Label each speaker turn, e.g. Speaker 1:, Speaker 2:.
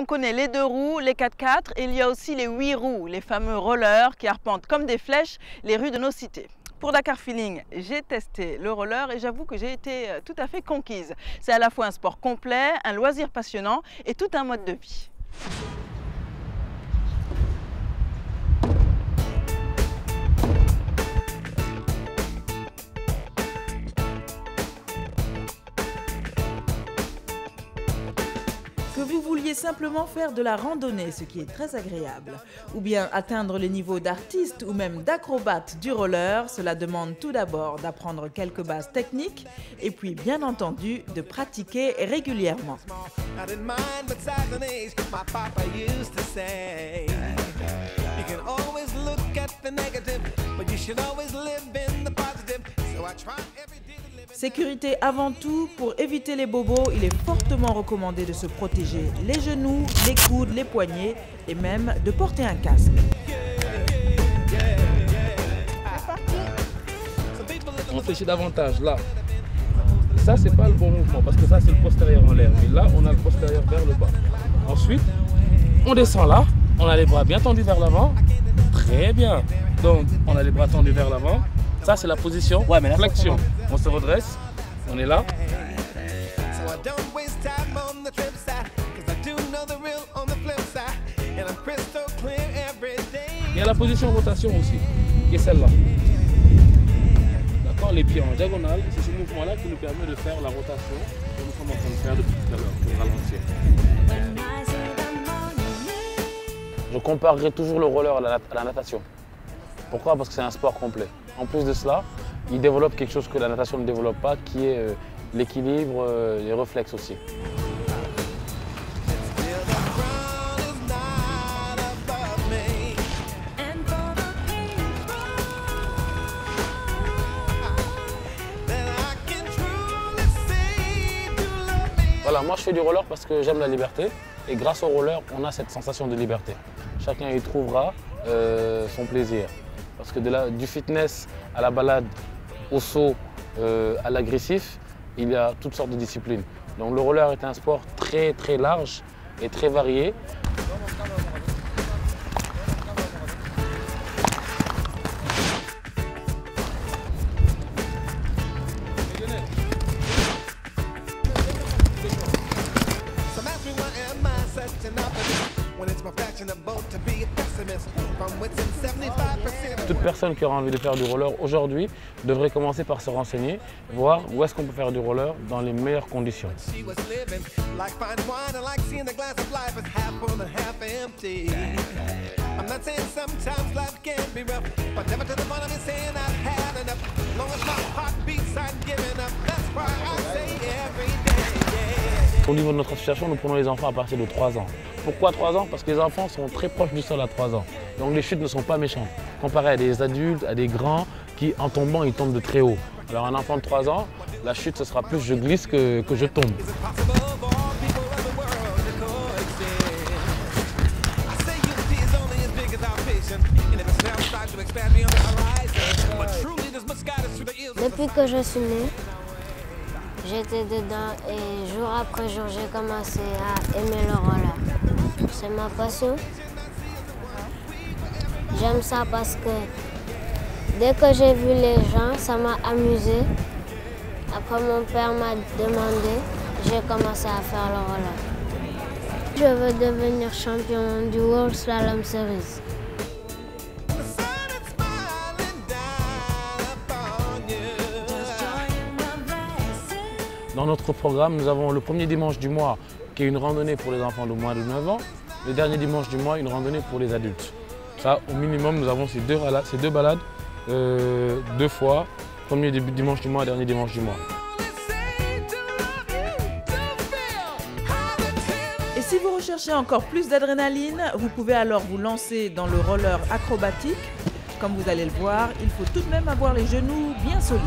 Speaker 1: On connaît les deux roues, les 4x4 et il y a aussi les 8 roues, les fameux rollers qui arpentent comme des flèches les rues de nos cités. Pour Dakar Feeling, j'ai testé le roller et j'avoue que j'ai été euh, tout à fait conquise. C'est à la fois un sport complet, un loisir passionnant et tout un mode de vie. Vous vouliez simplement faire de la randonnée, ce qui est très agréable, ou bien atteindre les niveaux d'artiste ou même d'acrobate du roller, cela demande tout d'abord d'apprendre quelques bases techniques et puis bien entendu de pratiquer régulièrement. Sécurité avant tout, pour éviter les bobos, il est fortement recommandé de se protéger les genoux, les coudes, les poignets et même de porter un casque.
Speaker 2: On réfléchit davantage là. Ça, c'est pas le bon mouvement parce que ça, c'est le postérieur en l'air. Mais là, on a le postérieur vers le bas. Ensuite, on descend là. On a les bras bien tendus vers l'avant. Très bien. Donc, on a les bras tendus vers l'avant. Ça, c'est la position
Speaker 3: Ouais, mais là,
Speaker 2: flexion. On se redresse. On est là. Il y a la position rotation aussi, qui est celle-là. D'accord Les pieds en diagonale. C'est ce mouvement-là qui nous permet de faire la rotation que nous sommes en train de faire depuis tout à l'heure, pour ralentir. Je comparerai toujours le roller à la, à la natation. Pourquoi? Parce que c'est un sport complet. En plus de cela, il développe quelque chose que la natation ne développe pas, qui est euh, l'équilibre, euh, les réflexes aussi. Voilà, moi je fais du roller parce que j'aime la liberté et grâce au roller, on a cette sensation de liberté. Chacun y trouvera euh, son plaisir. Parce que de du fitness à la balade, au saut, euh, à l'agressif, il y a toutes sortes de disciplines. Donc le roller est un sport très très large et très varié.
Speaker 4: So ask me why am I such an optimist when it's my fashionable to be a pessimist from within 75%
Speaker 2: Toute personne qui aura envie de faire du roller aujourd'hui devrait commencer par se renseigner, voir où est-ce qu'on peut faire du roller dans les meilleures conditions. Au niveau de notre association, nous prenons les enfants à partir de 3 ans. Pourquoi 3 ans? Parce que les enfants sont très proches du sol à 3 ans. Donc les chutes ne sont pas méchantes. Comparé à des adultes, à des grands qui, en tombant, ils tombent de très haut. Alors un enfant de 3 ans, la chute, ce sera plus je glisse que, que je tombe.
Speaker 5: Depuis que je suis née, j'étais dedans et jour après jour, j'ai commencé à aimer le roller. C'est ma passion. J'aime ça parce que dès que j'ai vu les gens, ça m'a amusé. Après, mon père m'a demandé, j'ai commencé à faire le roller. Je veux devenir champion du World Slalom Series.
Speaker 2: Dans notre programme, nous avons le premier dimanche du mois qui est une randonnée pour les enfants de moins de 9 ans. Le dernier dimanche du mois, une randonnée pour les adultes. Ça, au minimum, nous avons ces deux, rala- ces deux balades euh, deux fois. Premier début dimanche du mois, dernier dimanche du mois.
Speaker 1: Et si vous recherchez encore plus d'adrénaline, vous pouvez alors vous lancer dans le roller acrobatique. Comme vous allez le voir, il faut tout de même avoir les genoux bien solides.